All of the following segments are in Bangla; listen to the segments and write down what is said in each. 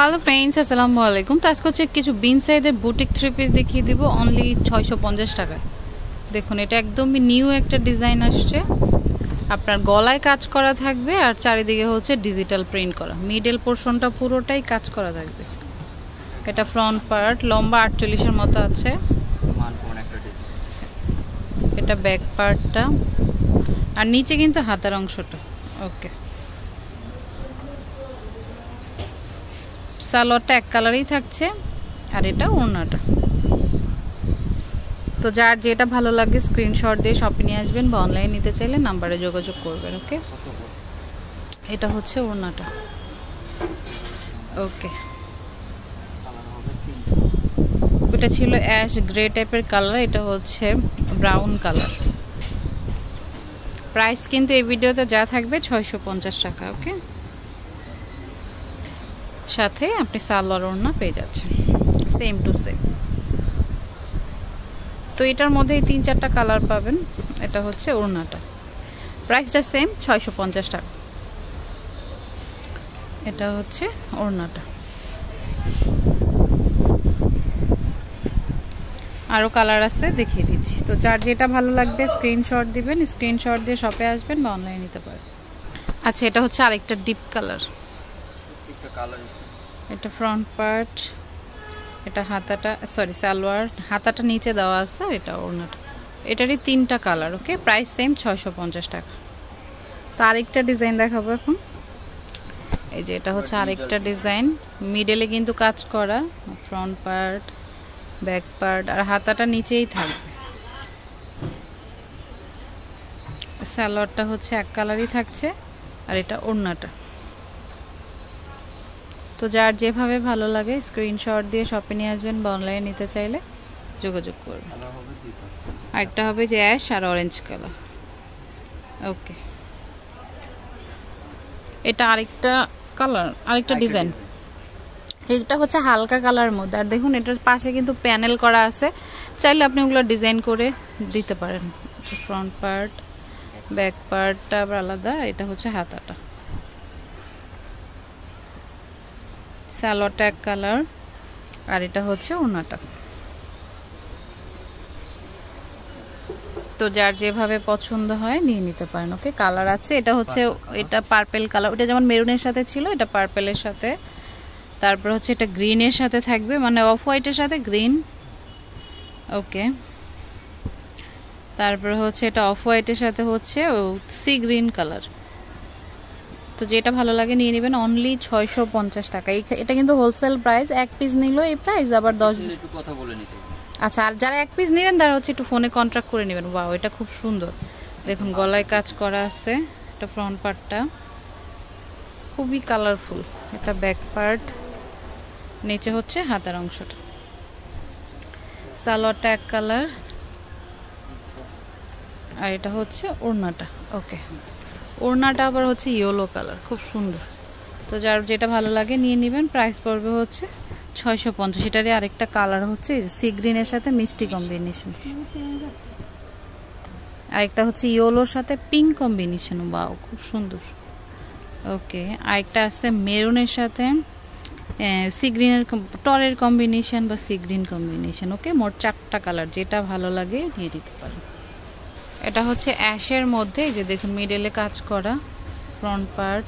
হ্যালো ফ্রেন্ডস আসসালামু আলাইকুম তো আজকে হচ্ছে কিছু বিন সাইজের বুটিক থ্রি পিস দেখিয়ে দিব। অনলি ছয়শো পঞ্চাশ টাকায় দেখুন, এটা একদমই নিউ একটা ডিজাইন আসছে। আপনার গলায় কাজ করা থাকবে আর চারিদিকে হচ্ছে ডিজিটাল প্রিন্ট করা। মিডল পোর্শনটা পুরোটাই কাজ করা থাকবে। এটা ফ্রন্ট পার্ট লম্বা আটচল্লিশের মতো আছে। এটা ব্যাক পার্টটা আর নিচে কিন্তু হাতার অংশটা। ওকে সালোয়ারটা এক কালারেই থাকছে, আর এটা ওড়নাটা। তো যার যেটা ভালো লাগে স্ক্রিনশট দিয়ে শপে নিয়ে আসবেন বা অনলাইন নিতে চাইলে নাম্বারে যোগাযোগ করবেন ওকে এটা হচ্ছে ওড়নাটা। ওকে ওটা ছিল অ্যাশ গ্রে টাইপের কালার এটা হচ্ছে ব্রাউন কালার প্রাইস কিন্তু এই ভিডিওতে যা থাকবে ছয়শো পঞ্চাশ টাকা ওকে সাথে আপনি সালোয়ার ওড়না পেয়ে যাচ্ছেন। সেম টু সেম তো এটার মধ্যে তিন চারটা কালার পাবেন। এটা হচ্ছে ওড়নাটা। প্রাইসটা সেম ছয়শো পঞ্চাশ টাকা। এটা হচ্ছে ওড়নাটা। আরও কালার আছে, দেখিয়ে দিচ্ছি। তো যার যেটা ভালো লাগবে স্ক্রিনশট দিবেন। স্ক্রিনশট দিয়ে শপে আসবেন বা অনলাইনে নিতে পারেন আচ্ছা এটা হচ্ছে আরেকটা ডিপ কালার কালার এটা ফ্রন্ট পার্ট এটা হাতাটা সরি সালোয়ার, হাতাটা নিচে দেওয়া আছে আর এটা ওড়নাটা। এটারই তিনটা কালার ওকে প্রাইস সেম ছয়শো পঞ্চাশ টাকা। তো আরেকটা ডিজাইন দেখাবো এখন। এই যে এটা হচ্ছে আরেকটা ডিজাইন মিডেলে কিন্তু কাজ করা ফ্রন্ট পার্ট ব্যাক পার্ট আর হাতাটা নিচেই থাকবে। সালোয়ারটা হচ্ছে এক কালারই থাকছে, আর এটা ওড়নাটা। তো যার যেভাবে ভালো লাগে স্ক্রিনশট দিয়ে শপে নিয়ে আসবেন বা অনলাইনে নিতে চাইলে যোগাযোগ করবেন আরেকটা হবে যে অ্যাশ আর অরেঞ্জ কালার ওকে এটা আরেকটা কালার আরেকটা ডিজাইন এইটা হচ্ছে হালকা কালার মধ্যে। আর দেখুন এটার পাশে কিন্তু প্যানেল করা আছে। চাইলে আপনি ওগুলো ডিজাইন করে দিতে পারেন। ফ্রন্ট পার্ট ব্যাক পার্টটা আবার আলাদা এটা হচ্ছে হাতাটা। সালোয়ারটা এক কালার আর এটা হচ্ছে ওনাটা। তো যার যেভাবে পছন্দ হয় নিয়ে নিতে পারেন ওকে? কালার আছে এটা হচ্ছে এটা পার্পেল কালার ওটা যেমন মেরুনের সাথে ছিল এটা পার্পেলের সাথে। তারপর হচ্ছে এটা গ্রিনের সাথে থাকবে মানে অফ হোয়াইটের সাথে গ্রিন ওকে। তারপর হচ্ছে এটা অফ হোয়াইটের সাথে হচ্ছে সি গ্রিন কালার তো যেটা ভালো লাগে নিয়ে নেবেন অনলি ছয়শো পঞ্চাশ টাকা। এটা কিন্তু হোলসেল প্রাইস এক পিস নিল এই প্রাইস আবার দশ কথা বলে নিতে আচ্ছা আর যারা এক পিস নেবেন তারা হচ্ছে একটু ফোনে কন্ট্রাক্ট করে নেবেন। বাহ এটা খুব সুন্দর। দেখুন গলায় কাজ করা আছে এটা ফ্রন্ট পার্টটা খুবই কালারফুল এটা ব্যাক পার্ট নিচে হচ্ছে হাতার অংশটা। সালোয়ারটা এক কালার আর এটা হচ্ছে ওড়নাটা। ওকে ওড়নাটা আবার হচ্ছে ইয়েলো কালার খুব সুন্দর। তো যার যেটা ভালো লাগে নিয়ে নেবেন প্রাইস পড়বে হচ্ছে ছয়শো পঞ্চাশ। এটারই আরেকটা কালার হচ্ছে সি গ্রিনের সাথে মিষ্টি কম্বিনেশন আরেকটা হচ্ছে ইয়েলোর সাথে পিঙ্ক কম্বিনেশন বাও খুব সুন্দর। ওকে আরেকটা আছে মেরুনের সাথে সি গ্রিনের টরের কম্বিনেশন বা সি গ্রিন কম্বিনেশন ওকে মোট চারটা কালার যেটা ভালো লাগে নিয়ে দিতে পারেন। এটা হচ্ছে অ্যাশের মধ্যে যে দেখুন মিডলে কাজ করা ফ্রন্ট পার্ট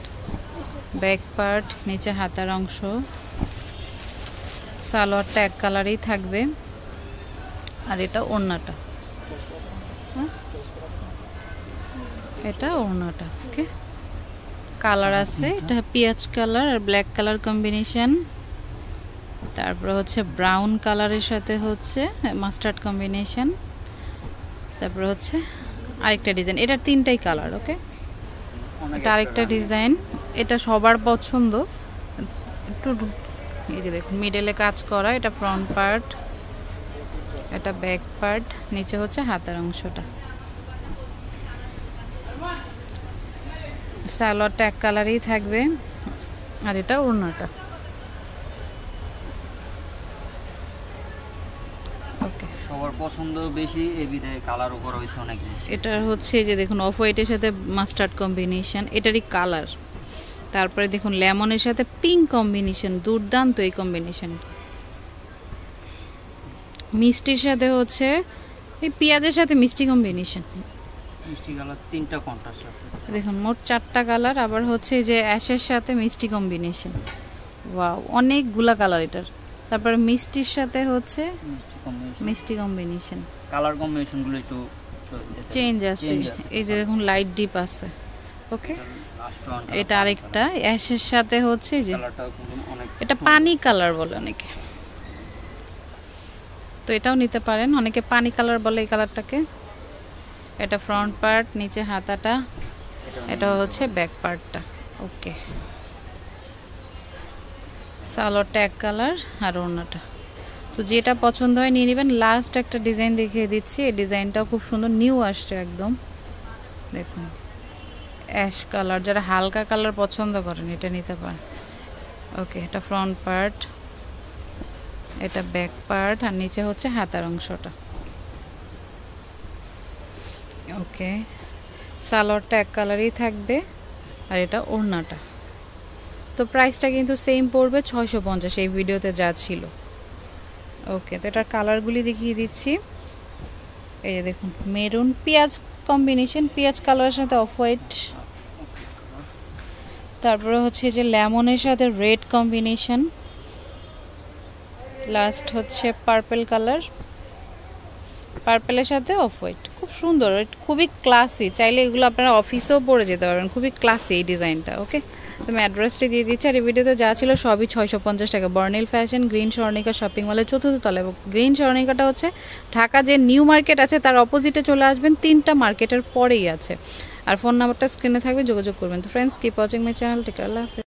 ব্যাক পার্ট নিচে হাতার অংশ। সালোয়ারটা এক কালারেই থাকবে। আর এটা ওড়নাটা। এটা ওড়নাটা, ওকে? কালার আছে, এটা পেঁয়াজ কালার আর ব্ল্যাক কালার কম্বিনেশন তারপরে হচ্ছে ব্রাউন কালারের সাথে হচ্ছে মাস্টার্ড কম্বিনেশন তারপরে হচ্ছে আরেকটা ডিজাইন এটা তিনটাই কালার ওকে এটা আরেকটা ডিজাইন এটা সবার পছন্দ। একটু এই যে দেখুন মিডেলে কাজ করা, এটা ফ্রন্ট পার্ট এটা ব্যাক পার্ট নিচে হচ্ছে হাতের অংশটা। সালোয়ারটা এক কালারই থাকবে, আর এটা ওড়নাটা। ওকে। সবার পছন্দ বেশি এই বিধায় কালারও করা হয়েছে অনেক বেশি। এটা হচ্ছে যে দেখুন অফ হোয়াইটের সাথে মাস্টার্ড কম্বিনেশন এটারই কালার তারপরে দেখুন লেমনের সাথে পিঙ্ক কম্বিনেশন দুর্দান্ত এই কম্বিনেশন মিষ্টির সাথে হচ্ছে এই পেঁয়াজের সাথে মিষ্টি কম্বিনেশন মিষ্টি কালার তিনটা কন্ট্রাস্ট আছে। দেখুন মোট চারটা কালার আবার হচ্ছে যে অ্যাশের সাথে মিষ্টি কম্বিনেশন ওয়াও অনেকগুলা কালার এটার। তারপরে মিষ্টির সাথে হচ্ছে কম্বিনেশন মিষ্টি কম্বিনেশন কালার কম্বিনেশনগুলো একটু চেঞ্জ আছে। এই যে দেখুন লাইট ডিপ আছে। ওকে এটা আরেকটা। অ্যাশের সাথে হচ্ছে যে অনেক এটা পানি কালার বলে অনেকে। তো এটাও নিতে পারেন। অনেকে পানি কালার বলে এই কালারটাকে এটা ফ্রন্ট পার্ট নিচে হাতাটা। এটা হচ্ছে ব্যাক পার্টটা ওকে সালোয়ারটা এক কালার আর ওড়নাটা। তো যেটা পছন্দ হয় নিয়ে নেবেন। লাস্ট একটা ডিজাইন দেখিয়ে দিচ্ছি। এই ডিজাইনটাও খুব সুন্দর। নিউ আসছে একদম। দেখুন। অ্যাশ কালার যারা হালকা কালার পছন্দ করেন, এটা নিতে পারেন। ওকে এটা ফ্রন্ট পার্ট এটা ব্যাক পার্ট আর নিচে হচ্ছে হাতার অংশটা। ওকে সালোয়ারটা এক কালারই থাকবে। আর এটা ওড়নাটা। তো প্রাইসটা কিন্তু সেম পড়বে ছয়শো পঞ্চাশ। এই ভিডিওতে যা ছিল। ওকে তো এটার কালারগুলি দেখিয়ে দিচ্ছি। এই যে দেখুন মেরুন পেঁয়াজ কম্বিনেশন পেঁয়াজ কালারের সাথে অফ হোয়াইট তারপরে হচ্ছে যে লেমনের সাথে রেড কম্বিনেশন লাস্ট হচ্ছে পার্পেল কালার পার্পেলের সাথে অফ হোয়াইট খুব সুন্দর, খুবই ক্লাসি চাইলে এগুলো আপনারা অফিসেও পরে যেতে পারবেন, খুবই ক্লাসি এই ডিজাইনটা ওকে আমি অ্যাড্রেসটি দিয়ে দিচ্ছি আর এই ভিডিওতে যা ছিল সবই ছয়শো পঞ্চাশ টাকা। Bornil fashion green Swarnika shopping মলের চতুর্থ তলা এবং গ্রিন স্বর্ণিকাটা হচ্ছে ঢাকা যে নিউ মার্কেট আছে, তার অপোজিটে চলে আসবেন, তিনটা মার্কেটের পরেই আছে। আর ফোন নাম্বারটা স্ক্রিনে থাকবে, যোগাযোগ করবেন। তো friends keep watching my channel take Allah